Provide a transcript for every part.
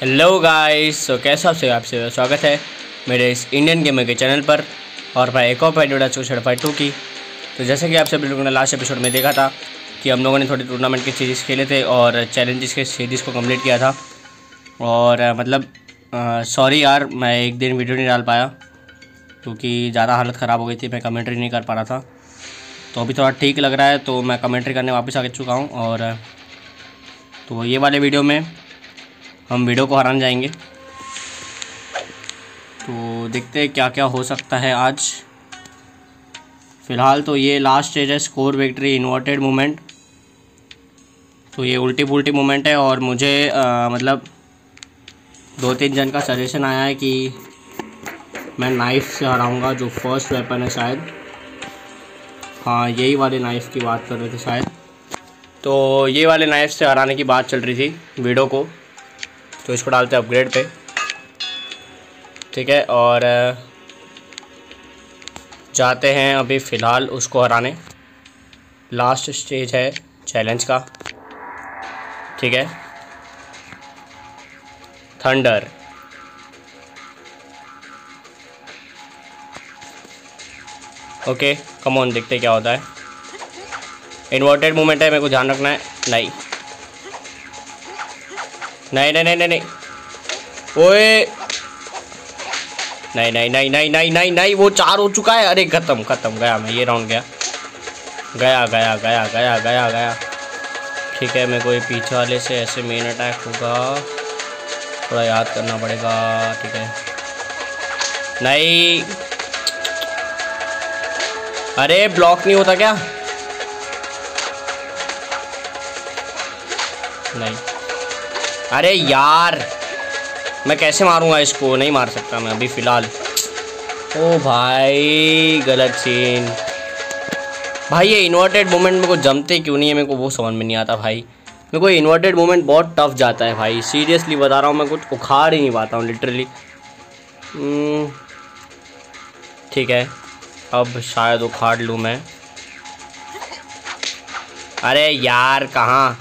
Hello guys तो कैसा आपसे आपसे स्वागत है मेरे इस इंडियन गेमर के चैनल पर और भाई एक और फाइट उड़ा चौसठ फाइट टू की। तो जैसे कि आप सभी लोगों ने लास्ट एपिसोड में देखा था कि हम लोगों ने थोड़ी टूर्नामेंट की सीरीज़ खेले थे और चैलेंजेस के सीरीज़ को कंप्लीट किया था। और मतलब सॉरी यार, मैं एक दिन वीडियो नहीं डाल पाया क्योंकि ज़्यादा हालत ख़राब हो गई थी, मैं कमेंट्री नहीं कर पा रहा था। तो अभी थोड़ा ठीक लग रहा है तो मैं कमेंट्री करने वापस आ चुका हूँ और तो ये वाले वीडियो में हम वीडियो को हराने जाएँगे। तो देखते हैं क्या क्या हो सकता है आज। फ़िलहाल तो ये लास्ट स्टेज है स्कोर विक्ट्री इन्वर्टेड मोमेंट तो ये उल्टी पुल्टी मोमेंट है और मुझे आ, मतलब दो तीन जन का सजेशन आया है कि मैं नाइफ़ से हराऊँगा जो फ़र्स्ट वेपन है शायद। हाँ यही वाले नाइफ़ की बात कर रहे थे शायद। तो ये वाले नाइफ़ से हराने की बात चल रही थी वीडियो को। तो इसको डालते हैं अपग्रेड पे। ठीक है, और जाते हैं अभी फ़िलहाल उसको हराने। लास्ट स्टेज है चैलेंज का। ठीक है। थंडर ओके कम ऑन देखते क्या होता है। इन्वर्टेड मूवमेंट है, मेरे को ध्यान रखना है। नहीं। नहीं नहीं नहीं नहीं नहीं। ओए। नहीं नहीं नहीं नहीं नहीं नहीं नहीं, वो चार हो चुका है। अरे, ख़त्म ख़त्म, गया मैं, ये राउंड गया। गया गया गया गया गया गया। ठीक है मेरे को ये पीछे वाले से ऐसे मेन अटैक होगा। थोड़ा याद करना पड़ेगा, ठीक है। नहीं। अरे ब्लॉक नहीं होता क्या? नहीं। अरे यार मैं कैसे मारूँगा इसको? नहीं मार सकता मैं अभी फ़िलहाल। ओ भाई गलत सीन भाई ये इन्वर्टेड मोमेंट मेरे को जमते क्यों नहीं है? मेरे को वो समझ में नहीं आता भाई। मेरे को इन्वर्टेड मोमेंट बहुत टफ जाता है भाई। सीरियसली बता रहा हूँ मैं कुछ उखाड़ ही नहीं पाता हूँ लिटरली हम्म, ठीक है। अब शायद उखाड़ लूँ मैं। अरे यार कहाँ?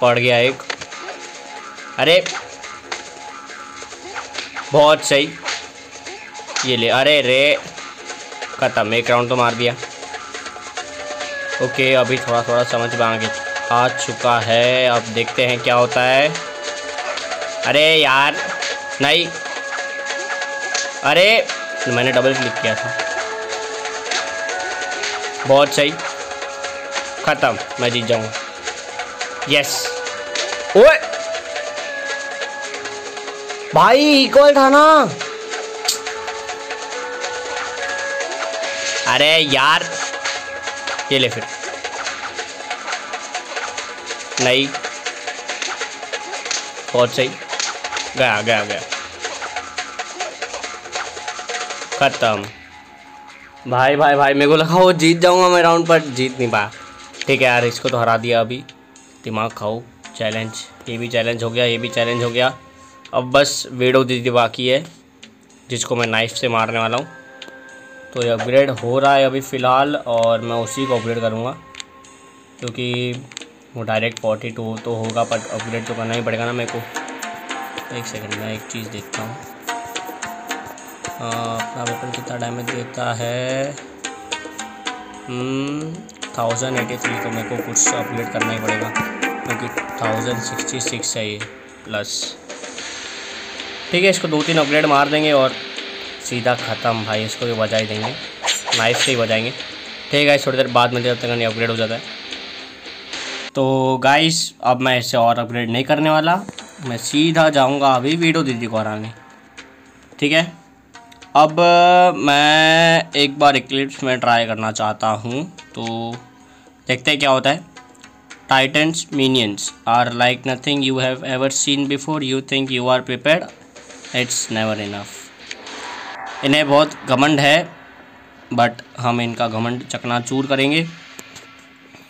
पड़ गया एक। अरे, बहुत सही। ये ले, अरे रे, ख़त्म, एक राउंड तो मार दिया। ओके, अभी थोड़ा थोड़ा समझ में आगे आ चुका है। अब देखते हैं क्या होता है। अरे यार, नहीं। अरे, मैंने डबल क्लिक किया था। बहुत सही। ख़त्म, मैं जीत जाऊँगा। यस ओए। भाई इक्वल था ना। अरे यार। ये ले फिर। नहीं। बहुत सही। गया गया गया। खत्म। भाई भाई भाई मेरे को लगा वो जीत जाऊँगा मैं राउंड पर जीत नहीं पाया। ठीक है यार इसको तो हरा दिया अभी। दिमाग खाओ चैलेंज ये भी चैलेंज हो गया, ये भी चैलेंज हो गया। अब बस वीडियो दीदी बाकी है, जिसको मैं नाइफ से मारने वाला हूँ। तो ये अपग्रेड हो रहा है अभी फ़िलहाल और मैं उसी को अपग्रेड करूँगा, क्योंकि वो डायरेक्ट फोर्टी टू तो होगा पर अपग्रेड तो करना ही पड़ेगा ना मेरे को। एक सेकंड मैं एक चीज़ देखता हूँ। अपना वेपन कितना डैमेज देता है? थाउज़ेंड एटी थ्री तो मेरे को कुछ अपग्रेड करना ही पड़ेगा। थाउज़ेंड सिक्सटी सिक्स है ये प्लस ठीक है, इसको दो तीन अपग्रेड मार देंगे और सीधा ख़त्म भाई, इसको भी बजा ही देंगे. नाइफ से ही बजाएँगे ठीक है, थोड़ी देर बाद में जब तक नहीं अपग्रेड हो जाता है. तो गाइस अब मैं इसे और अपग्रेड नहीं करने वाला. मैं सीधा जाऊँगा अभी वीडियो दीदी को हराने. ठीक है? अब मैं एक बार इक्लिप्स में ट्राई करना चाहता हूँ तो देखते हैं क्या होता है. Titan's minions are like nothing you have ever seen before. You think you are prepared. It's never enough. इन्हें बहुत घमंड है बट हम इनका घमंड चकनाचूर करेंगे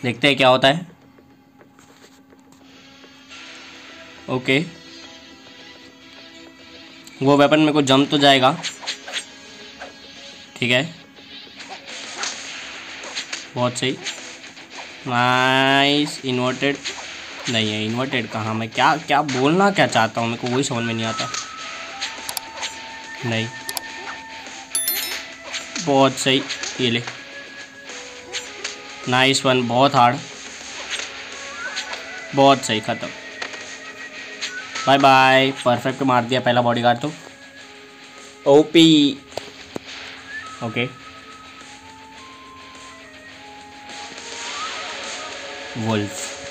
देखते हैं क्या होता है ओके वो वेपन मेरे को जम तो जाएगा ठीक है बहुत सही नाइस इन्वर्टेड नहीं है इन्वर्टेड कहाँ? मैं क्या क्या बोलना क्या चाहता हूँ? मेरे को वही समझ में नहीं आता। नहीं। बहुत सही। ये ले। नाइस वन बहुत हार्ड बहुत सही। ख़त्म। बाय बाय परफेक्ट मार दिया पहला बॉडी गार्ड तो ओपी ओके वुल्फ।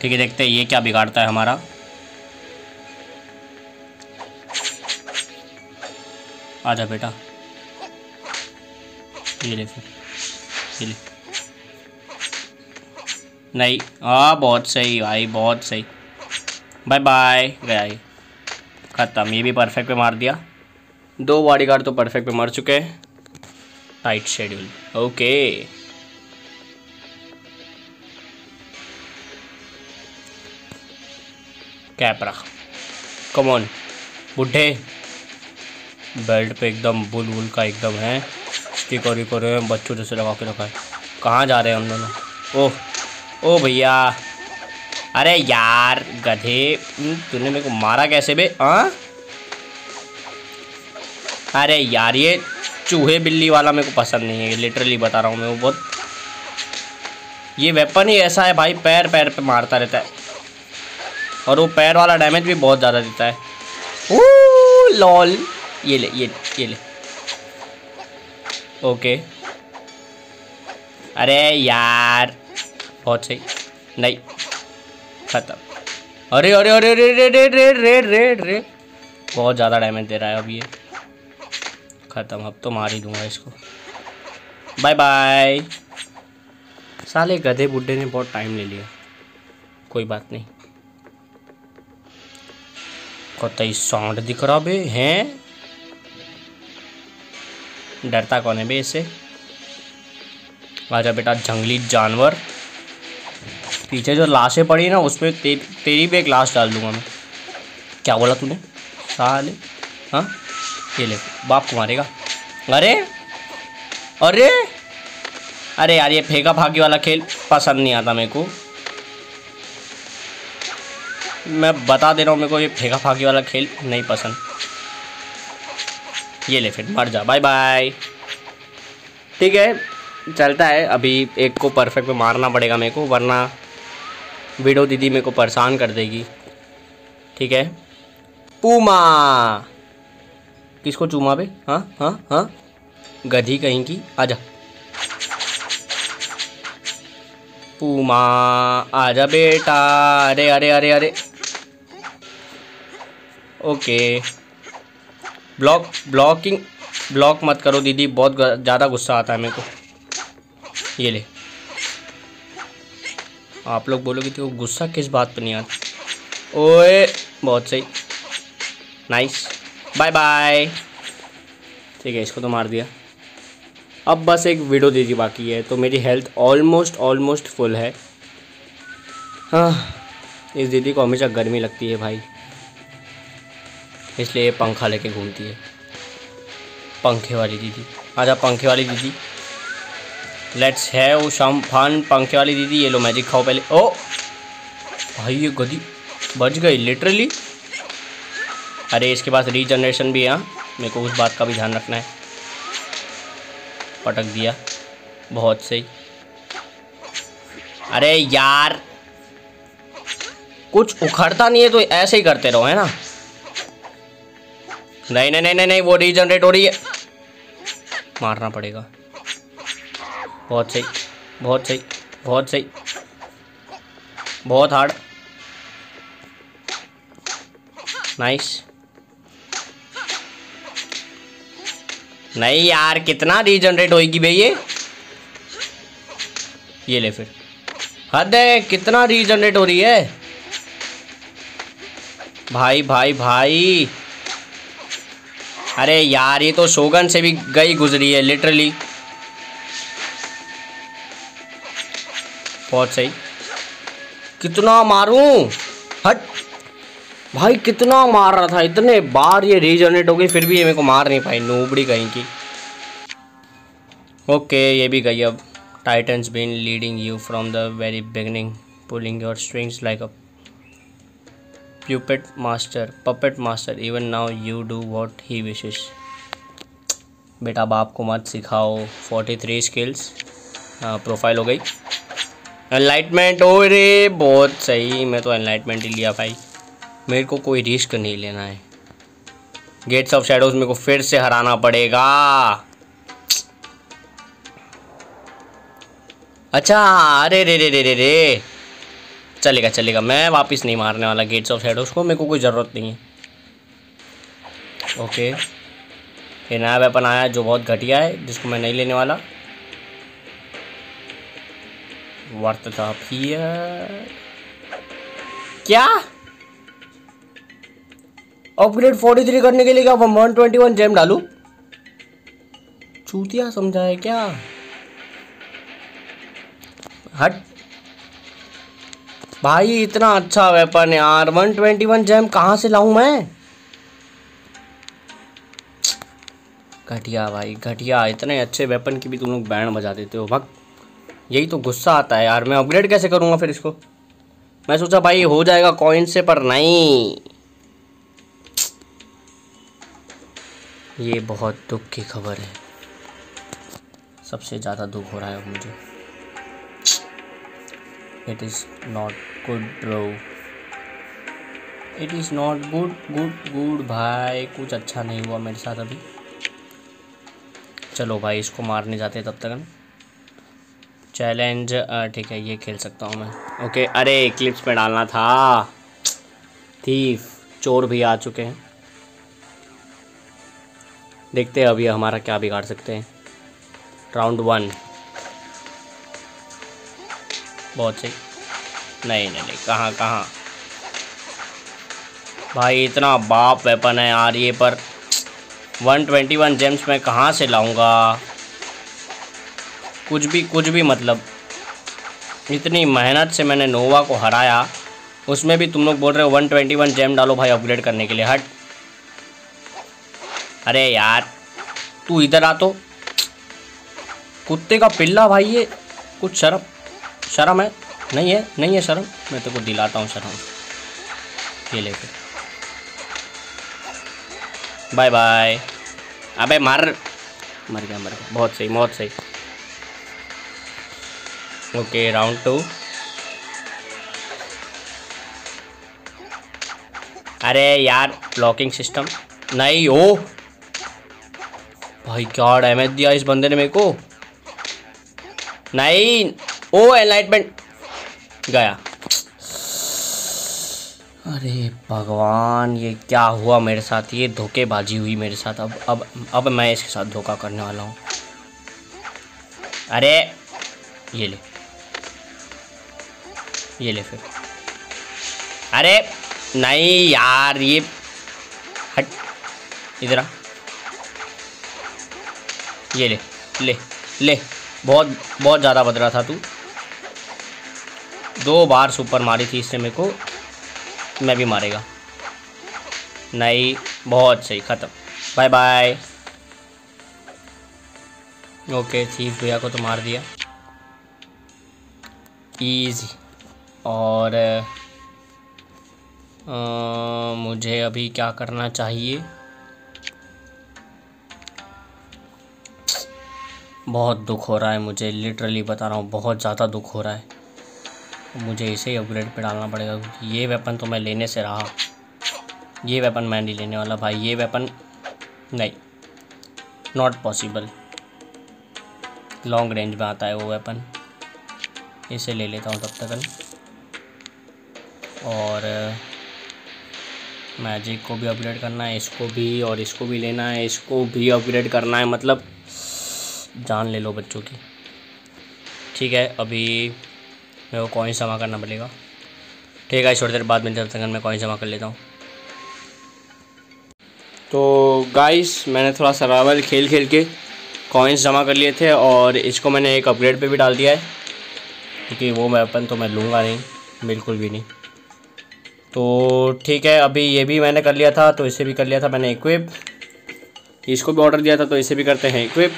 ठीक है, देखते हैं ये क्या बिगाड़ता है हमारा। आजा बेटा। ये ले फिर। ये ले। नहीं हाँ बहुत सही भाई, बहुत सही। बाय बाय, गया ये। ख़त्म, ये भी परफेक्ट पे मार दिया। दो बॉडी गार्ड तो परफेक्ट पे मर चुके हैं। टाइट शेड्यूल ओके कैपरा कमॉन बुढ़े। बेल्ट पे एकदम बुल बुल का एकदम है। स्टिकर विकर है बच्चों जैसे लगा के रखा है। कहाँ जा रहे हैं हम दोनों? ओह ओ भैया। अरे यार, गधे। तूने मेरे को मारा कैसे बे? हाँ? अरे यार, ये चूहे बिल्ली वाला मेरे को पसंद नहीं है। लिटरली बता रहा हूँ मैं वो बहुत। ये वेपन ही ऐसा है भाई पैर पैर पे मारता रहता है। और वो पैर वाला डैमेज भी बहुत ज़्यादा देता है। ओ लॉल ये ले, ये ये ले। ओके अरे यार, बहुत सही। नहीं, खत्म। अरे अरे अरे रे रे रे रे रे रे रे बहुत ज़्यादा डैमेज दे रहा है अब ये। ख़त्म, अब तो मार ही दूँगा इसको। बाय बाय साले गधे बुड्ढे ने बहुत टाइम ले लिया। कोई बात नहीं। कतई साउंड दिख रहा बे हैं। डरता कौन है बे इससे आजा बेटा जंगली जानवर। पीछे जो लाशें पड़ी ना उसमें ते, तेरी भी एक लाश डाल दूँगा मैं। क्या बोला तूने? साले। हाँ? ये ले बाप को मारेगा। अरे! अरे! अरे यार ये फेंका भागी वाला खेल पसंद नहीं आता मेरे को। मैं बता दे रहा हूँ, मेरे को ये फेंका फाकी वाला खेल नहीं पसंद। ये ले फिर, मर जा बाय बाय ठीक है, चलता है। अभी एक को परफेक्ट पे मारना पड़ेगा मेरे को, वरना वीडियो दीदी मेरे को परेशान कर देगी। ठीक है? पूमा किसको चूमा बे? हाँ हाँ हाँ। गधी कहीं की? आजा। पूमा आजा बेटा। अरे अरे अरे अरे। ओके ब्लॉक ब्लॉकिंग ब्लॉक मत करो दीदी, बहुत ज़्यादा गुस्सा आता है मेरे को। ये ले। आप लोग बोलोगे तो गुस्सा किस बात पर नहीं आता? ओए, बहुत सही। नाइस बाय बाय ठीक है, इसको तो मार दिया। अब बस एक वीडियो दीजिए बाकी है तो मेरी हेल्थ ऑलमोस्ट ऑलमोस्ट फुल है। हाँ इस दीदी को हमेशा गर्मी लगती है भाई। इसलिए ये पंखा लेके घूमती है। पंखे वाली दीदी। आजा पंखे वाली दीदी। लेट्स हैव सम फन पंखे वाली दीदी। ये लो मैजिक खाओ पहले। ओ! भाई, ये गदी बच गई लिटरली अरे, इसके पास रीजनरेशन भी है हाँ। मेरे को उस बात का भी ध्यान रखना है। पटक दिया। बहुत सही। अरे, यार। कुछ उखड़ता नहीं है तो ऐसे ही करते रहो, है ना? नहीं नहीं नहीं नहीं वो रीजनरेट हो रही है। मारना पड़ेगा। बहुत सही बहुत सही बहुत सही। बहुत हार्ड नाइस नहीं यार, कितना रीजनरेट होगी भाई ये? ये ले फिर। हद है, कितना रीजनरेट हो रही है? भाई भाई भाई। अरे यार, ये तो शोगन से भी गई गुजरी है लिटरली बहुत सही। कितना मारूं? हट। भाई, कितना मार रहा था, इतने बार ये रीजनरेट हो गई, फिर भी ये मेरे को मार नहीं पाई नोबड़ी कहीं की। ओके ये भी गई अब। Titans been leading you from the very beginning pulling your strings like a puppet master puppet master even now you do what he विशेष बेटा बाप को मत सिखाओ फोर्टी थ्री स्किल्स प्रोफ़ाइल हो गई। एनलाइटमेंट हो रे बहुत सही, मैं तो एनलाइटमेंट ही लिया भाई। मेरे को कोई रिस्क नहीं लेना है। गेट्स ऑफ़ शेडोज मेरे को फिर से हराना पड़ेगा। अच्छा अरे, रे रे रे रे रे। चलेगा चलेगा। मैं वापस नहीं मारने वाला गेट्स ऑफ़ शेडोज को, मेरे को कोई ज़रूरत नहीं है। ओके ये नया वेपन आया जो बहुत घटिया है, जिसको मैं नहीं लेने वाला। वर्त था क्या? अपग्रेड 43 करने के लिए क्या वन ट्वेंटी वन जेम डालू? चूतिया समझा है क्या? हट। भाई, इतना अच्छा वेपन यार। वन ट्वेंटी वन जेम कहाँ से लाऊं मैं? घटिया भाई, घटिया। इतने अच्छे वेपन की भी तुम लोग बैंड बजा देते हो। भक्त, यही तो गुस्सा आता है यार। मैं अपग्रेड कैसे करूँगा फिर इसको? मैं सोचा भाई, हो जाएगा कॉइन से, पर नहीं। ये बहुत दुख की खबर है। सबसे ज़्यादा दुख हो रहा है मुझे। It is not good bro it is not good good good भाई कुछ अच्छा नहीं हुआ मेरे साथ अभी। चलो भाई, इसको मारने जाते हैं तब तक हम। चैलेंज ठीक है, ये खेल सकता हूँ मैं। ओके अरे क्लिप्स में डालना था। थीफ चोर भी आ चुके हैं। देखते हैं अभी हमारा क्या बिगाड़ सकते हैं। राउंड वन बहुत सही। नहीं नहीं नहीं, कहाँ कहाँ? भाई, इतना बाप वेपन है यार ये पर। 121 जेम्स मैं कहाँ से लाऊँगा? कुछ भी कुछ भी मतलब। इतनी मेहनत से मैंने नोवा को हराया। उसमें भी तुम लोग बोल रहे हो 121 जेम डालो भाई अपग्रेड करने के लिए, हट। अरे यार, तू इधर आ तो। कुत्ते का पिल्ला भाई ये, कुछ शर्म शर्म है। नहीं है नहीं है शर्म मैं तेरे को दिलाता हूँ शर्म ये लेके। Bye bye. अबे, मार। मर गया मर गया। बहुत सही बहुत सही। Okay, round two. अरे यार ब्लॉकिंग सिस्टम। नहीं, ओ। भाई, क्या डैमेज दिया इस बंदे ने मेरे को? नहीं, ओ एनलाइटमेंट गया। अरे भगवान, ये क्या हुआ मेरे साथ? ये धोखेबाजी हुई मेरे साथ। अब अब अब मैं इसके साथ धोखा करने वाला हूँ। अरे, ये ले। ये ले फिर। अरे, नहीं यार, ये हट। इधर ये ले ले ले। बहुत बहुत ज़्यादा बदला था तू। दो बार सुपर मारी थी इससे मेरे को मैं भी मारेगा। नहीं बहुत सही ख़त्म। बाय बाय ओके चीफ भैया को तो मार दिया। ईजी और आ, मुझे अभी क्या करना चाहिए? बहुत दुख हो रहा है मुझे लिटरली बता रहा हूँ बहुत ज़्यादा दुख हो रहा है। मुझे इसे अपग्रेड पे डालना पड़ेगा, क्योंकि ये वेपन तो मैं लेने से रहा। ये वेपन मैं नहीं लेने वाला भाई, ये वेपन नहीं। नॉट पॉसिबल लॉन्ग रेंज में आता है वो वेपन इसे ले लेता हूँ तब तक। और मैजिक को भी अपग्रेड करना है, इसको भी, और इसको भी लेना है, इसको भी अपग्रेड करना है मतलब जान ले लो बच्चों की। ठीक है, अभी मेरे को कॉइन जमा करना पड़ेगा। ठीक है, थोड़ी देर बाद में जब तक मैं कॉइन जमा कर लेता हूँ। तो गाइस मैंने थोड़ा सर्वाइवल खेल खेल के कॉइन्स जमा कर लिए थे और इसको मैंने एक अपग्रेड पे भी डाल दिया है। क्योंकि वो वेपन तो मैं लूँगा नहीं, बिल्कुल भी नहीं। तो ठीक है, अभी ये भी मैंने कर लिया था तो इसे भी कर लिया था मैंने इक्विप इसको भी ऑर्डर दिया था तो इसे भी करते हैं इक्विप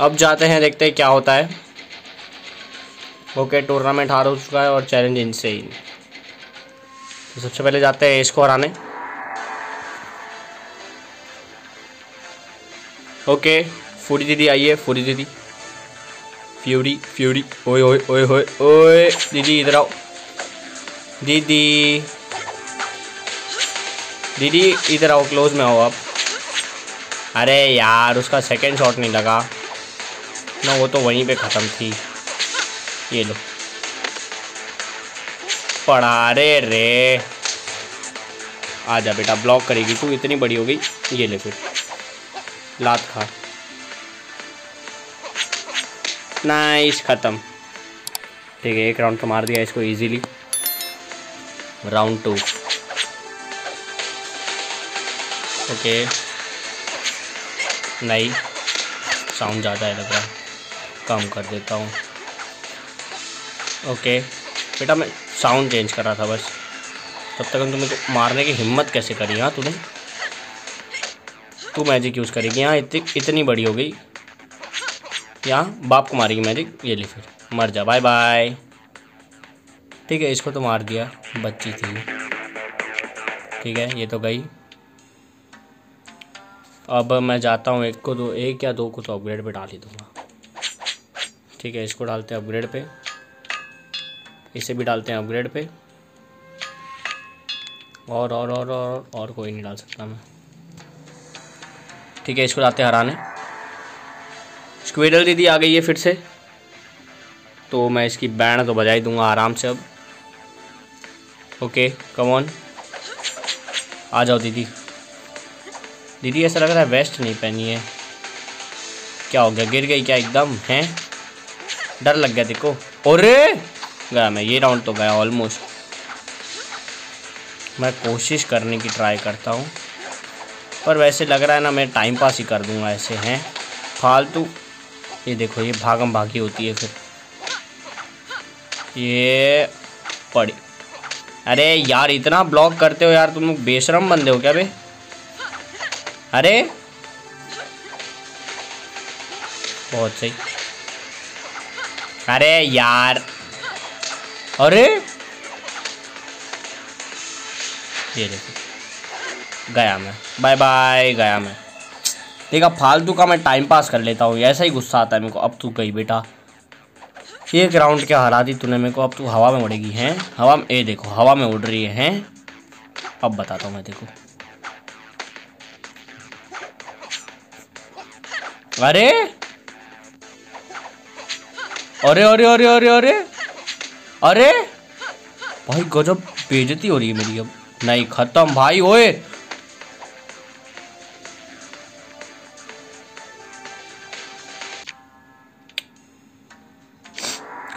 अब जाते हैं, देखते हैं क्या होता है। ओके टूर्नामेंट हार हो चुका है और चैलेंज इनसे ही तो सबसे पहले जाते हैं इसको हराने ओके फूरी दीदी आइए फूरी दीदी। फ्यूरी फ्यूरी ओए ओए ओए ओए ओए, दीदी इधर आओ। दीदी दीदी इधर आओ क्लोज में आओ आप। अरे यार, उसका सेकंड शॉट नहीं लगा। ना, वो तो वहीं पे ख़त्म थी। ये लो। पड़ा रे रे। आ जा बेटा ब्लॉक करेगी तू, इतनी बड़ी हो गई। ये ले फिर। लात खा। नाइस ख़त्म। ठीक है, एक राउंड तो मार दिया इसको इजीली राउंड टू ओके नहीं। साउंड ज़्यादा है लग रहा है। कम कर देता हूँ। ओके। बेटा, मैं साउंड चेंज कर रहा था बस। तब तक हम तुम्हें मारने की हिम्मत कैसे करी हाँ तूने? तू मैजिक यूज़ करेगी यहाँ इतनी इतनी बड़ी हो गई। यहाँ, बाप को मारेगी मैजिक ये ले फिर। मर जा बाय बाय ठीक है, इसको तो मार दिया, बच्ची थी। ठीक है, ये तो गई। अब मैं जाता हूँ, एक को दो, एक या दो को तो अपग्रेड पे डाल ही दूँगा। ठीक है, इसको डालते हैं अपग्रेड पे। इसे भी डालते हैं अपग्रेड पे। और और और और और कोई नहीं डाल सकता मैं। ठीक है, इसको हैं हराने। स्क्वेडल दीदी आ गई है फिर से। तो मैं इसकी बैंड तो बजा ही दूँगा आराम से अब। ओके कम ऑन आ जाओ दीदी। दीदी, ऐसा लग रहा है वेस्ट नहीं पहनी है। क्या हो गया? गिर गई क्या एकदम? हैं? डर लग गया देखो और गया मैं ये राउंड तो गया ऑलमोस्ट मैं कोशिश करने की ट्राई करता हूँ। पर वैसे लग रहा है ना मैं टाइम पास ही कर दूँगा, ऐसे हैं। फालतू। ये देखो, ये भागम भागी होती है फिर। ये पड़ी। अरे यार, इतना ब्लॉक करते हो यार, तुम लोग बेशरम बंदे हो क्या बे? अरे! बहुत सही। अरे यार! अरे! ये देखो। गया मैं। बाय बाय गया मैं। देखा, फालतू का मैं टाइम पास कर लेता हूँ। ऐसा ही गुस्सा आता है मेरे को। अब तू गई बेटा। एक राउंड क्या हरा दी तूने मेरे को? अब तू हवा में उड़ेगी, हैं? हवा में ए देखो, हवा में उड़ रही हैं अब बताता हूँ मैं देखो अरे! अरे अरे अरे अरे अरे! अरे? भाई गजब बेजती हो रही है मेरी अब। नहीं खत्म भाई ओए।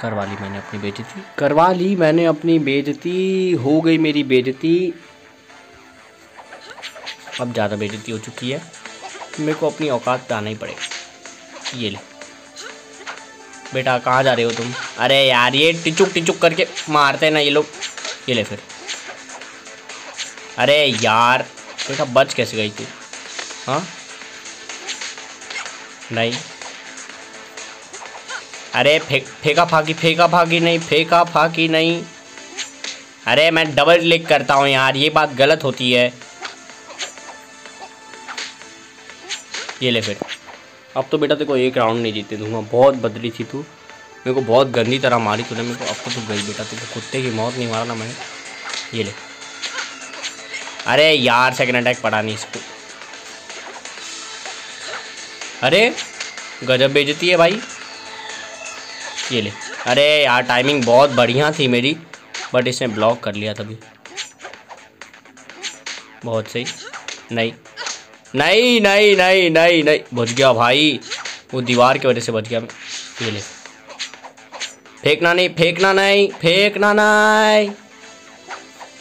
करवा ली मैंने अपनी बेजती करवा ली मैंने अपनी बेजती हो गई मेरी बेजती अब ज़्यादा बेजती हो चुकी है। मेरे को अपनी औकात पे आना ही पड़ेगा। ये ले। बेटा, कहाँ जा रहे हो तुम? अरे यार, ये टिचुक टिचुक करके मारते हैं ना ये लोग। ये ले फिर। अरे यार, बेटा, बच कैसे गई थी हाँ? नहीं। अरे फेंक फेंका फाकी फेंका फाकी नहीं, फेंका फाकी नहीं। अरे मैं डबल क्लिक करता हूँ यार, ये बात गलत होती है। ये ले फिर। अब तो बेटा तेको एक राउंड नहीं जीते दूँगा। बहुत बदली थी तू। मेरे को बहुत गंदी तरह मारी तूने। मेरे को अब तो तू गई बेटा। तेको कुत्ते की मौत नहीं मारा ना मैंने। ये ले। अरे यार सेकंड अटैक पड़ा नहीं इसको। अरे, गजब बेजती है भाई। ये ले। अरे यार टाइमिंग बहुत बढ़िया थी मेरी बट इसने ब्लॉक कर लिया तभी। बहुत सही। नहीं। नहीं नहीं नहीं नहीं नहीं। बच गया भाई। वो दीवार की वजह से बच गया ये ले। फेंकना नहीं फेंकना नहीं फेंकना नहीं।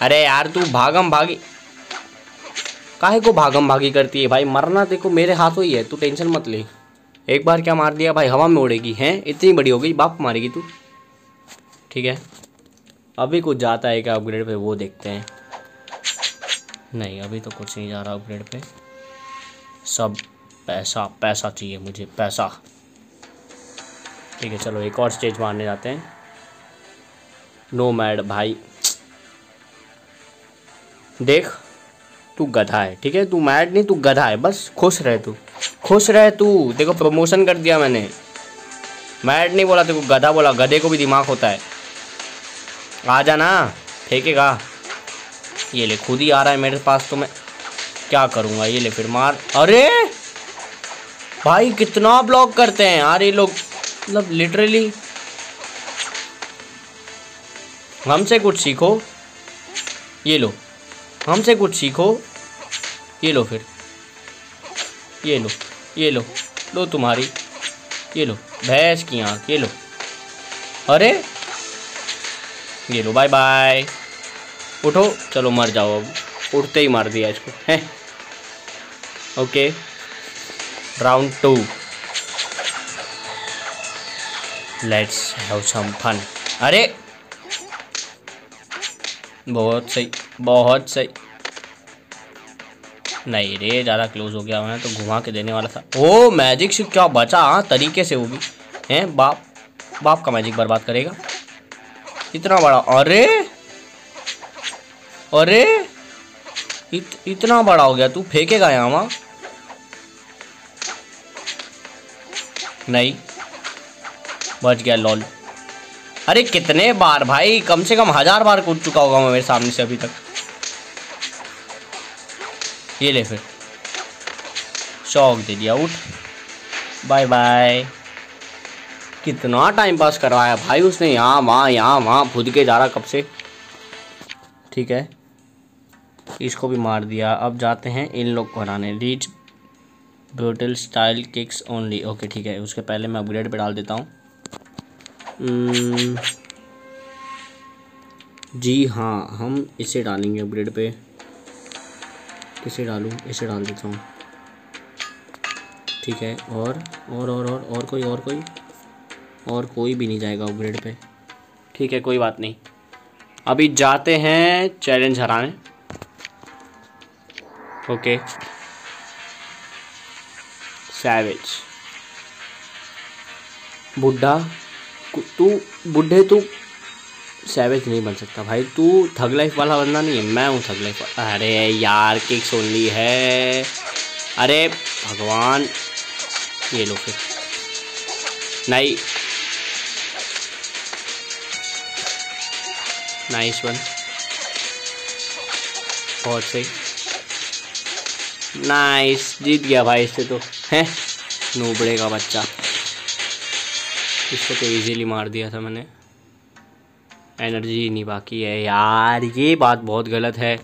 अरे यार, तू भागम भागी। काहे को भागम भागी करती है भाई? मरना देखो, मेरे हाथों ही है। तू टेंशन मत ले। एक बार क्या मार दिया भाई? हवा में उड़ेगी, हैं? इतनी बड़ी हो गई, बाप मारेगी तू। ठीक है। अभी कुछ जाता है क्या अपग्रेड पे? वो देखते हैं। नहीं, अभी तो कुछ नहीं जा रहा अपग्रेड पे। सब पैसा पैसा चाहिए मुझे, पैसा। ठीक है, चलो एक और स्टेज मारने जाते हैं। नो मैड भाई। देख, तू गधा है, ठीक है? तू मैड नहीं, तू गधा है, बस खुश रहे तू। खुश रहे तू। देखो प्रमोशन कर दिया मैंने। मैड नहीं बोला तेको गधा बोला, गधे को भी दिमाग होता है। आ जाना, फेंकेगा। ये ले, खुद ही आ रहा है मेरे पास तो मैं क्या करूँगा ये ले फिर मार। अरे! भाई कितना ब्लॉक करते हैं यार ये लोग। मतलब लिटरली हमसे कुछ सीखो। ये लो। हमसे कुछ सीखो। ये लो फिर। ये लो। ये लो। लो तुम्हारी। ये लो। भैंस की आँख। ये लो। अरे! ये लो। बाय बाय उठो। चलो मर जाओ अब। उठते ही मार दिया इसको। हैं? Okay round two let's have some fun अरे! बहुत सही बहुत सही। नहीं रे ज़्यादा क्लोज हो गया मैं तो घुमा के देने वाला था। ओ मैजिक से क्या बचा हाँ तरीके से वो भी हैं बाप बाप का मैजिक बर्बाद करेगा। इतना बड़ा अरे! अरे! इत, इतना बड़ा हो गया तू फेंकेगा यहाँ वहाँ नहीं। बच गया लॉल अरे कितने बार भाई, कम से कम हज़ार बार कूद चुका होगा मैं मेरे सामने से अभी तक। ये ले फिर। शौक दे दिया, उठ। बाय बाय कितना टाइम पास करवाया भाई उसने, यहाँ, वहाँ यहाँ, वहाँ फुद के जा रहा कब से? ठीक है। इसको भी मार दिया। अब जाते हैं इन लोग को हराने। Reach brutal style kicks only okay ठीक है उसके पहले मैं अपग्रेड पे डाल देता हूँ। हम्म, जी हाँ हम इसे डालेंगे अपग्रेड पे। किसे डालूँ इसे डाल देता हूँ। ठीक है और और और और और कोई और कोई? और कोई भी नहीं जाएगा अपग्रेड पे। ठीक है कोई बात नहीं। अभी जाते हैं चैलेंज हराने। ओके सैवेज बुढ़ा तू बुढ़े तू सैवेज नहीं बन सकता भाई। तू थग लाइफ वाला बंदा नहीं है, मैं हूँ थग लाइफ अरे यार किक ओनली है। अरे भगवान, ये लो फिर। नहीं। नाइस वन बहुत सही। नाइस जीत गया भाई इससे तो। है? नूबड़े का बच्चा इसको तो इजीली मार दिया था मैंने। एनर्जी नहीं बाकी है यार। ये बात बहुत गलत है।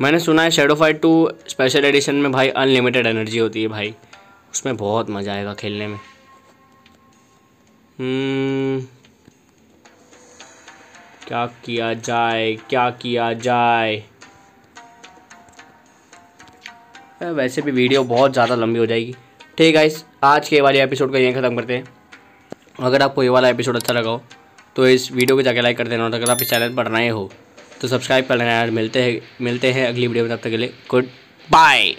मैंने सुना है shadow fight two special edition में भाई अनलिमिटेड एनर्जी होती है भाई। उसमें बहुत मज़ा आएगा खेलने में। hmm, क्या किया जाए? क्या किया जाए? वैसे भी वीडियो बहुत ज़्यादा लंबी हो जाएगी। ठीक है इस आज के वाले एपिसोड को यहीं ख़त्म करते हैं। अगर आपको ये वाला एपिसोड अच्छा लगा हो तो इस वीडियो को जाकर लाइक कर देना और अगर आप इस चैनल पर नए हो तो सब्सक्राइब कर लेना यार। मिलते हैं मिलते हैं अगली वीडियो में, तब तक के लिए गुड बाय